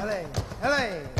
Elaine, Elaine.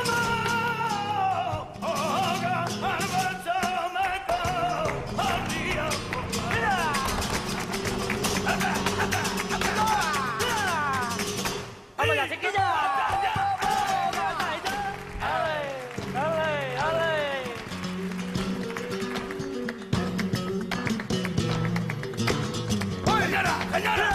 Ella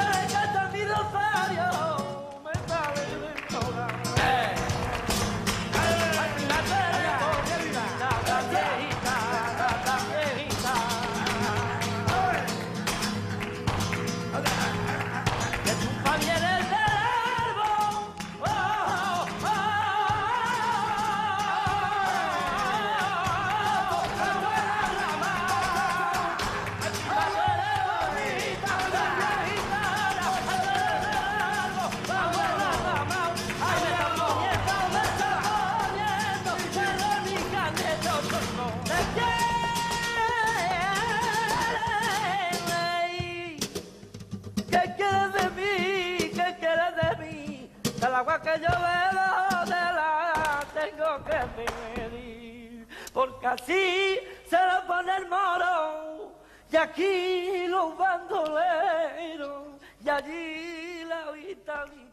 le canta mi rosario. agua que yo bebo de la tengo que pedir, porque así se lo pone el moro, y aquí los bandoleros, y allí la vitalita.